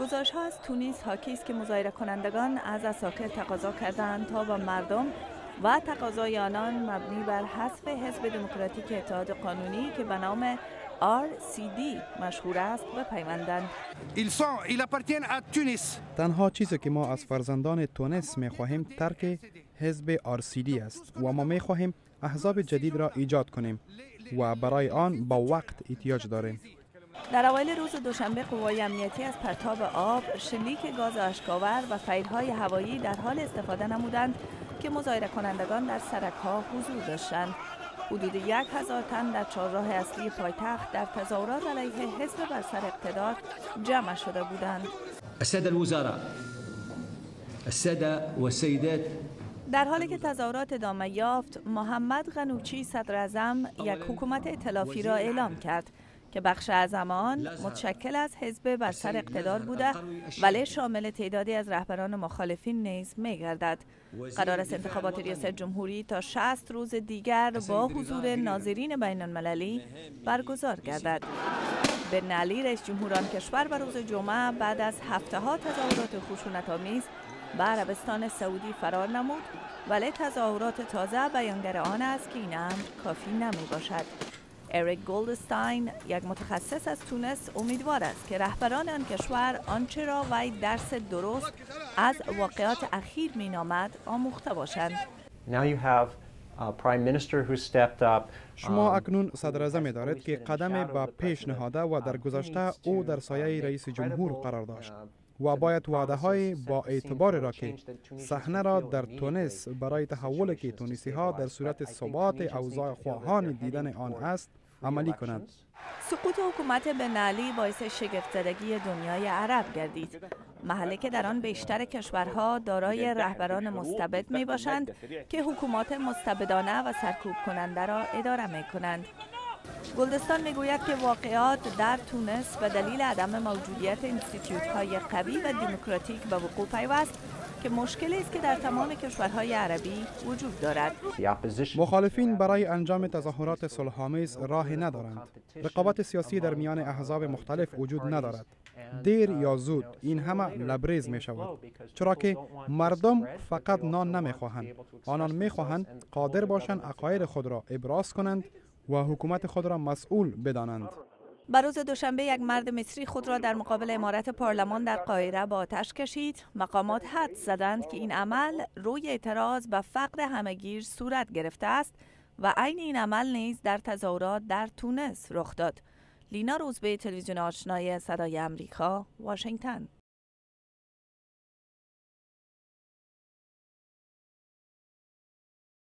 گزارش ها از تونیس حاکی است که مظاهره کنندگان از اساکر تقاضا کردند تا با مردم و تقاضای آنان مبنی بر حذف حزب دموکراتیک اتحاد قانونی که به نام RCD مشهور است بپیوندند. تنها چیزی که ما از فرزندان تونس می خواهیم ترک حزب RCD است و ما می خواهیم احزاب جدید را ایجاد کنیم و برای آن با وقت احتیاج داریم. در اوایل روز دوشنبه قوای امنیتی از پرتاب آب، شلیک گاز اشکاور و فیلهای هوایی در حال استفاده نمودند که مظاهره کنندگان در سرک ها حضور داشتند. حدود یک هزار تن در چهارراه اصلی پایتخت در تظاهرات علیه حزب بر سر اقتدار جمع شده بودند. الساده الوزراء الساده والسيدات در حالی که تظاهرات ادامه یافت محمد غنوچی صدر یک حکومت ائتلافی را اعلام کرد که بخش از آن متشکل از حزب بر سر اقتدار بوده ولی شامل تعدادی از رهبران مخالفین نیز می گردد. قرار است انتخابات ریاست جمهوری تا 60 روز دیگر با حضور ناظرین بین المللی برگزار گردد. به نلی رئیس جمهوران کشور بر روز جمعه بعد از هفته ها تظاهرات خشونت آمیز به عربستان سعودی فرار نمود ولی تظاهرات تازه بیانگر آن است که این امر کافی نمی باشد. اریک گولدستاین یک متخصص از تونس امیدوار است که رهبران آن کشور آنچه را وی درس درست از واقعات اخیر مینامد آموخته باشند. شما um, اکنون صدر دارد که قدم به پیش نهاده و در گذشته او در سایه رئیس جمهور قرار داشت و باید وعده های با اعتبار را که صحنه را در تونس برای تحول که تونسی ها در صورت ثبات اوضاع خواهان دیدن آن است. عملی کنند سقوط حکومت بن علی باعث شگفتزدگی دنیای عرب گردید. محله که در آن بیشتر کشورها دارای رهبران مستبد می باشند که حکومات مستبدانه و سرکوب کننده را اداره می کنند گلدستان می‌گوید که واقعات در تونس به دلیل عدم موجودیت انستیتیوت های قوی و دموکراتیک به وقوع پیوست. که مشکلی است که در تمام کشورهای عربی وجود دارد. مخالفین برای انجام تظاهرات صلحآمیز راه ندارند. رقابت سیاسی در میان احزاب مختلف وجود ندارد. دیر یا زود این همه لبریز می شود چرا که مردم فقط نان نمی خواهند آنان می خواهند قادر باشند عقاید خود را ابراز کنند و حکومت خود را مسئول بدانند. بر روز دوشنبه یک مرد مصری خود را در مقابل امارت پارلمان در قاهره با آتش کشید. مقامات حد زدند که این عمل روی اعتراض به فقر همگیر صورت گرفته است و عین این عمل نیز در تظاهرات در تونس رخ داد. لینا روزبه تلویزیون آشنای صدای امریکا واشنگتن.